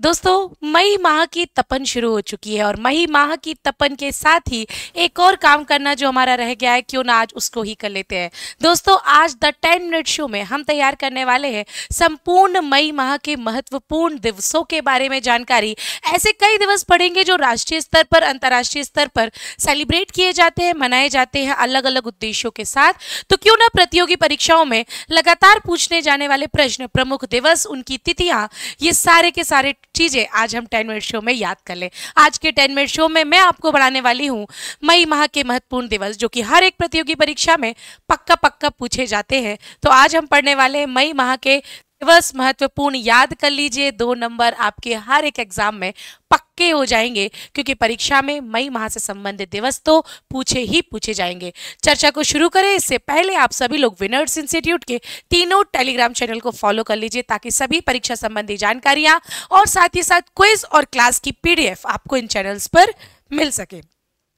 दोस्तों, मई माह की तपन शुरू हो चुकी है और मई माह की तपन के साथ ही एक और काम करना जो हमारा रह गया है, क्यों ना आज उसको ही कर लेते हैं। दोस्तों, आज द टेन मिनट शो में हम तैयार करने वाले हैं संपूर्ण मई माह के महत्वपूर्ण दिवसों के बारे में जानकारी। ऐसे कई दिवस पढ़ेंगे जो राष्ट्रीय स्तर पर, अंतर्राष्ट्रीय स्तर पर सेलिब्रेट किए जाते हैं, मनाए जाते हैं अलग अलग उद्देश्यों के साथ। तो क्यों ना प्रतियोगी परीक्षाओं में लगातार पूछने जाने वाले प्रश्न, प्रमुख दिवस, उनकी तिथियाँ, ये सारे के सारे चीज़ें आज हम टेन मिनट शो में याद कर लें। आज के टेन मिनट शो में मैं आपको बढ़ाने वाली हूँ मई माह के महत्वपूर्ण दिवस, जो कि हर एक प्रतियोगी परीक्षा में पक्का पक्का पूछे जाते हैं। तो आज हम पढ़ने वाले मई माह के दिवस महत्वपूर्ण याद कर लीजिए। दो नंबर आपके हर एक एग्ज़ाम में पक्के हो जाएँगे, क्योंकि परीक्षा में मई माह से संबंधित दिवस तो पूछे ही पूछे जाएँगे। चर्चा को शुरू करें। इससे पहले आप सभी लोग विनर्स इंस्टीट्यूट के तीनों टेलीग्राम चैनल को फॉलो कर लीजिए, ताकि सभी परीक्षा संबंधी जानकारियाँ और साथ ही साथ क्विज और क्लास की पीडीएफ आपको इन चैनल्स पर मिल सके।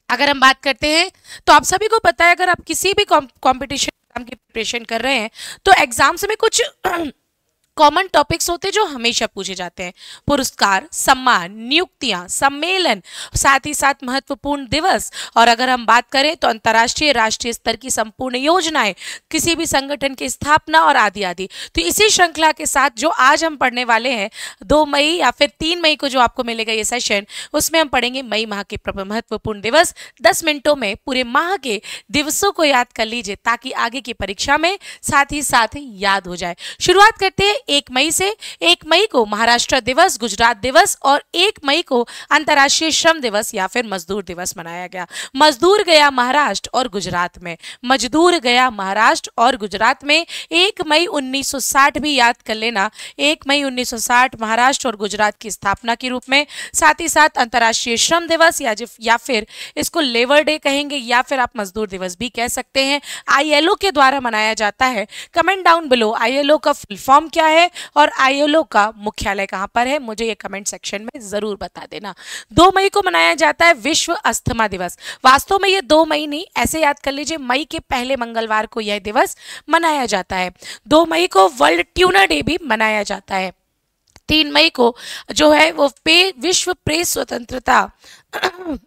अगर हम बात करते हैं तो आप सभी को पता है, अगर आप किसी भी कॉम्पिटिशन एग्ज़ाम की प्रिपरेशन कर रहे हैं तो एग्ज़ाम्स में कुछ कॉमन टॉपिक्स होते हैं जो हमेशा पूछे जाते हैं। पुरस्कार, सम्मान, नियुक्तियाँ, सम्मेलन, साथ ही साथ महत्वपूर्ण दिवस। और अगर हम बात करें तो अंतर्राष्ट्रीय, राष्ट्रीय स्तर की संपूर्ण योजनाएँ, किसी भी संगठन की स्थापना और आदि आदि तो इसी श्रृंखला के साथ जो आज हम पढ़ने वाले हैं, दो मई या फिर तीन मई को जो आपको मिलेगा ये सेशन उसमें हम पढ़ेंगे मई माह के महत्वपूर्ण दिवस। दस मिनटों में पूरे माह के दिवसों को याद कर लीजिए ताकि आगे की परीक्षा में साथ ही साथ याद हो जाए। शुरुआत करते हैं एक मई से एक मई को महाराष्ट्र दिवस, गुजरात दिवस और एक मई को अंतर्राष्ट्रीय श्रम दिवस या फिर मजदूर दिवस मनाया गया। मजदूर गया महाराष्ट्र और गुजरात में। मजदूर गया महाराष्ट्र और गुजरात में। एक मई 1960 भी याद कर लेना। एक मई 1960 महाराष्ट्र और गुजरात की स्थापना के रूप में। साथ ही साथ अंतर्राष्ट्रीय श्रम दिवस या या फिर इसको लेबर डे कहेंगे या फिर आप मजदूर दिवस भी कह सकते हैं। आईएलओ के द्वारा मनाया जाता है। Comment down below. आईएलओ का फुल फॉर्म क्या है और आईएलओ का मुख्यालय कहाँ पर है, मुझे ये कमेंट सेक्शन में ज़रूर बता देना। दो मई को मनाया जाता है विश्व अस्थमा दिवस। वास्तव में ये दो मई नहीं, ऐसे याद कर लीजिए, मई के पहले मंगलवार को यह दिवस मनाया जाता है। दो मई को वर्ल्ड ट्यूनर डे भी मनाया जाता है। तीन मई को जो है, वो पे विश्व प्रेस स्वतंत्रता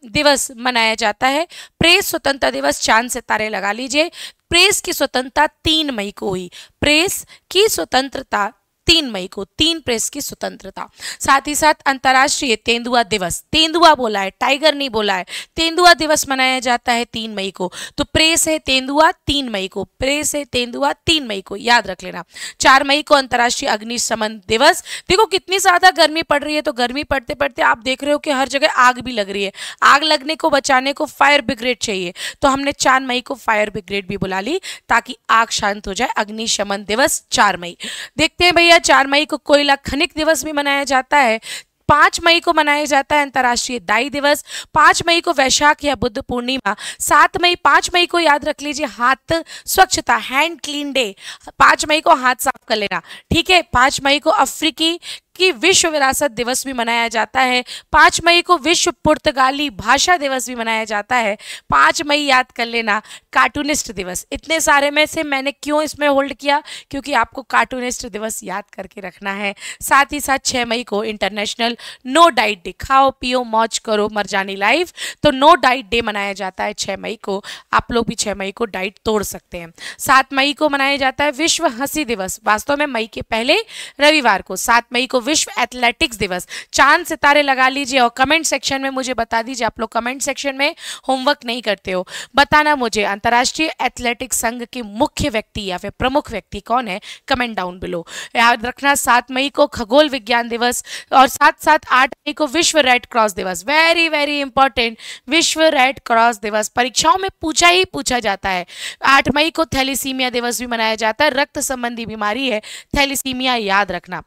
दिवस मनाया जाता है। प्रेस स्वतंत्रता दिवस चाँद सितारे लगा लीजिए। प्रेस की स्वतंत्रता तीन मई को हुई। प्रेस की स्वतंत्रता तीन मई को, तीन प्रेस की स्वतंत्रता। साथ ही साथ अंतर्राष्ट्रीय तेंदुआ दिवस। तेंदुआ बोला है, टाइगर नहीं बोला है। तेंदुआ दिवस मनाया जाता है तीन मई को। तो प्रेस है तेंदुआ, तीन मई को। प्रेस है तेंदुआ, तीन मई को। याद रख लेना। चार मई को अंतर्राष्ट्रीय अग्निशमन दिवस। देखो कितनी ज़्यादा गर्मी पड़ रही है। तो गर्मी पड़ते पड़ते आप देख रहे हो कि हर जगह आग भी लग रही है। आग लगने को बचाने को फायर ब्रिग्रेड चाहिए। तो हमने चार मई को फायर ब्रिग्रेड भी बुला ली ताकि आग शांत हो जाए। अग्निशमन दिवस चार मई। देखते हैं भैया या चार मई को कोयला खनिक दिवस भी मनाया जाता है। पाँच मई को मनाया जाता है अंतर्राष्ट्रीय दाई दिवस। पाँच मई को वैशाख या बुद्ध पूर्णिमा। सात मई, पाँच मई को याद रख लीजिए, हाथ स्वच्छता, हैंड क्लीन डे। पाँच मई को हाथ साफ़ कर लेना। ठीक है? पाँच मई को अफ्रीकी कि विश्व विरासत दिवस भी मनाया जाता है। पाँच मई को विश्व पुर्तगाली भाषा दिवस भी मनाया जाता है। पाँच मई याद कर लेना, कार्टूनिस्ट दिवस। इतने सारे में से मैंने क्यों इसमें होल्ड किया? क्योंकि आपको कार्टूनिस्ट दिवस याद करके रखना है। साथ ही साथ छः मई को इंटरनेशनल नो डाइट डे। खाओ, पियो, मौज करो, मर जानी लाइफ तो नो डाइट डे मनाया जाता है छः मई को। आप लोग भी छः मई को डाइट तोड़ सकते हैं। सात मई को मनाया जाता है विश्व हँसी दिवस। वास्तव में मई के पहले रविवार को। सात मई को विश्व एथलेटिक्स दिवस। चाँद सितारे लगा लीजिए और कमेंट सेक्शन में मुझे बता दीजिए। आप लोग कमेंट सेक्शन में होमवर्क नहीं करते हो। बताना मुझे, अंतर्राष्ट्रीय एथलेटिक्स संघ के मुख्य व्यक्ति या फिर प्रमुख व्यक्ति कौन है? कमेंट डाउन बिलो याद रखना, सात मई को खगोल विज्ञान दिवस और साथ साथ आठ मई को विश्व रेड क्रॉस दिवस। वेरी वेरी इंपॉर्टेंट विश्व रेड क्रॉस दिवस। परीक्षाओं में पूछा ही पूछा जाता है। आठ मई को थैलीसीमिया दिवस भी मनाया जाता है। रक्त संबंधी बीमारी है। थैलीसीमिया याद रखना।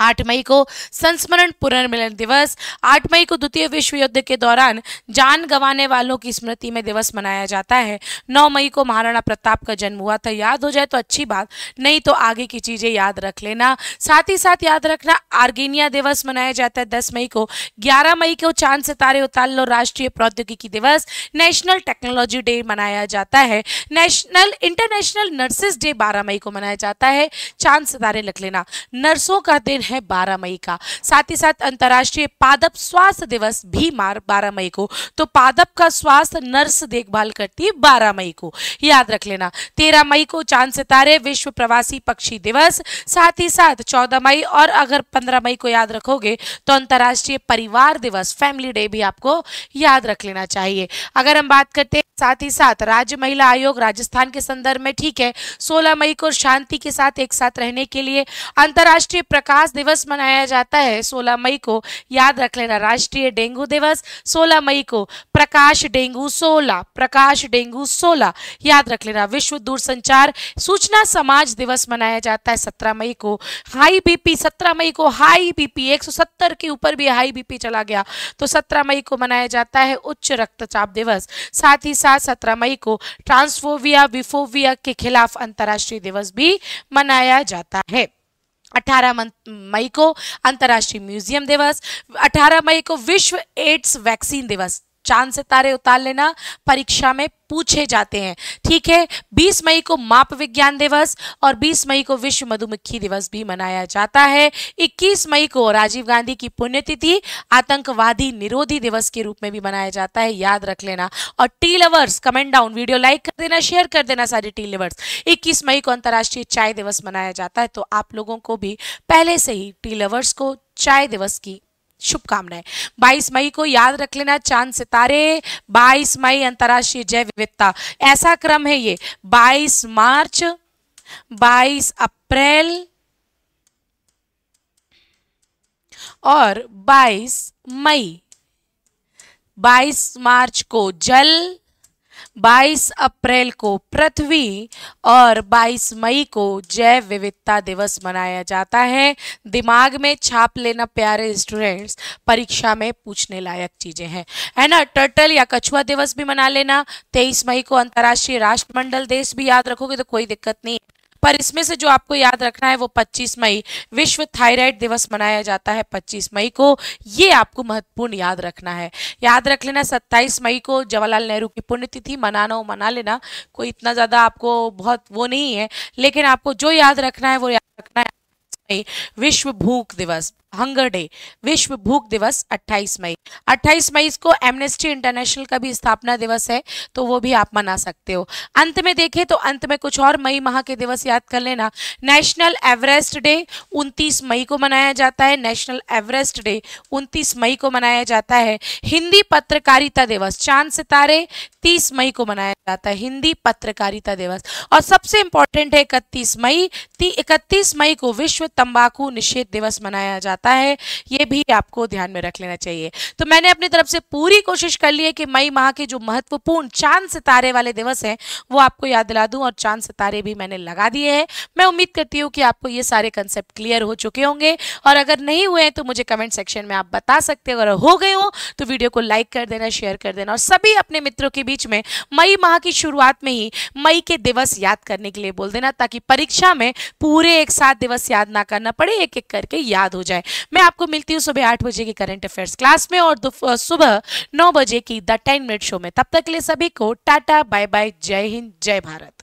आठ मई को संस्मरण पुनर्मिलन दिवस, आठ मई को द्वितीय विश्व युद्ध के दौरान जान गंवाने वालों की स्मृति में दिवस मनाया जाता है। नौ मई को महाराणा प्रताप का जन्म हुआ था। याद हो जाए तो अच्छी बात, नहीं तो आगे की चीज़ें याद रख लेना। साथ ही साथ याद रखना, आर्गेनिया दिवस मनाया जाता है दस मई को। ग्यारह मई को चाँद सितारे उतार लो राष्ट्रीय प्रौद्योगिकी दिवस, नेशनल टेक्नोलॉजी डे मनाया जाता है। नेशनल, इंटरनेशनल नर्सेज डे बारह मई को मनाया जाता है। चाँद सितारे लिख लेना। नर्सों का दिन है 12 मई का। साथ ही साथ अंतर्राष्ट्रीय पादप स्वास्थ्य दिवस भी मार 12 मई को। तो पादप का स्वास्थ्य नर्स देखभाल करती है 12 मई को। याद रख लेना 13 मई को चाँद सितारे, विश्व प्रवासी पक्षी दिवस। साथ ही साथ 14 मई और अगर 15 मई को याद रखोगे तो अंतर्राष्ट्रीय परिवार दिवस, फैमिली डे भी आपको याद रख लेना चाहिए। अगर हम बात करते हैं साथ ही साथ राज्य महिला आयोग राजस्थान के संदर्भ में ठीक है। 16 मई को शांति के साथ एक साथ रहने के लिए अंतर्राष्ट्रीय प्रकाश दिवस मनाया जाता है। 16 मई को याद रख लेना, राष्ट्रीय डेंगू दिवस। 16 मई को प्रकाश डेंगू 16 प्रकाश डेंगू 16 याद रख लेना, विश्व दूरसंचार सूचना समाज दिवस मनाया जाता है 17 मई को। हाई बीपी 17 मई को हाई बीपी 170 के ऊपर भी हाई बीपी चला गया। तो 17 मई को मनाया जाता है उच्च रक्तचाप दिवस। साथ ही साथ सत्रह मई को ट्रांसफोविया विफोविया के खिलाफ अंतर्राष्ट्रीय दिवस भी मनाया जाता है। 18 मई को अंतर्राष्ट्रीय म्यूज़ियम दिवस 18 मई को विश्व एड्स वैक्सीन दिवस चाँद से तारे उतार लेना, परीक्षा में पूछे जाते हैं। ठीक है 20 मई को माप विज्ञान दिवस और 20 मई को विश्व मधुमक्खी दिवस भी मनाया जाता है। 21 मई को राजीव गांधी की पुण्यतिथि, आतंकवादी निरोधी दिवस के रूप में भी मनाया जाता है, याद रख लेना। और tea lovers comment down video like कर देना शेयर कर देना सारे टी लवर्स। इक्कीस मई को अंतर्राष्ट्रीय चाय दिवस मनाया जाता है तो आप लोगों को भी पहले से ही टी लवर्स को चाय दिवस की शुभकामनाएँ। 22 मई को याद रख लेना चाँद सितारे 22 मई अंतर्राष्ट्रीय जैव विविधता। ऐसा क्रम है ये। 22 मार्च 22 अप्रैल और 22 मई। 22 मार्च को जल 22 अप्रैल को पृथ्वी और 22 मई को जैव विविधता दिवस मनाया जाता है। दिमाग में छाप लेना प्यारे स्टूडेंट्स परीक्षा में पूछने लायक चीज़ें हैं। है ना? टर्टल या कछुआ दिवस भी मना लेना। 23 मई को अंतर्राष्ट्रीय राष्ट्रमंडल देश भी याद रखोगे तो कोई दिक्कत नहीं। पर इसमें से जो आपको याद रखना है, वो 25 मई, विश्व थायराइड दिवस मनाया जाता है 25 मई को। ये आपको महत्वपूर्ण याद रखना है। याद रख लेना 27 मई को जवाहरलाल नेहरू की पुण्यतिथि, मनाना हो, मना लेना। कोई इतना ज़्यादा आपको बहुत वो नहीं है, लेकिन आपको जो याद रखना है, वो याद रखना है। विश्व भूख दिवस हंगर डे विश्व भूख दिवस 28 मई। 28 मई को एमनेस्टी इंटरनेशनल का भी स्थापना दिवस है तो वो भी आप मना सकते हो। अंत में देखें तो अंत में कुछ और मई माह के दिवस याद कर लेना। नेशनल एवरेस्ट डे 29 मई को मनाया जाता है। नेशनल एवरेस्ट डे 29 मई को मनाया जाता है। हिंदी पत्रकारिता दिवस, चाँद सितारे 30 मई को मनाया जाता है, हिंदी पत्रकारिता दिवस। और सबसे इंपॉर्टेंट है इकतीस मई इकतीस मई को विश्व तंबाकू निषेध दिवस मनाया जाता है। ये भी आपको ध्यान में रख लेना चाहिए। तो मैंने अपनी तरफ़ से पूरी कोशिश कर ली है कि मई माह के जो महत्वपूर्ण चाँद सितारे वाले दिवस हैं, वो आपको याद दिला दूँ और चाँद सितारे भी मैंने लगा दिए हैं। मैं उम्मीद करती हूँ कि आपको ये सारे कंसेप्ट क्लियर हो चुके होंगे। और अगर नहीं हुए हैं तो मुझे कमेंट सेक्शन में आप बता सकते हो। अगर हो गए हो तो वीडियो को लाइक कर देना शेयर कर देना। और सभी अपने मित्रों के बीच में मई माह की शुरुआत में ही मई के दिवस याद करने के लिए बोल देना, ताकि परीक्षा में पूरे एक साथ दिवस याद ना करना पड़े एक एक करके याद हो जाए। मैं आपको मिलती हूँ सुबह आठ बजे की करंट अफेयर्स क्लास में और सुबह नौ बजे की द टेन मिनट शो में। तब तक के लिए सभी को टाटा बाय बाय जय हिंद, जय भारत।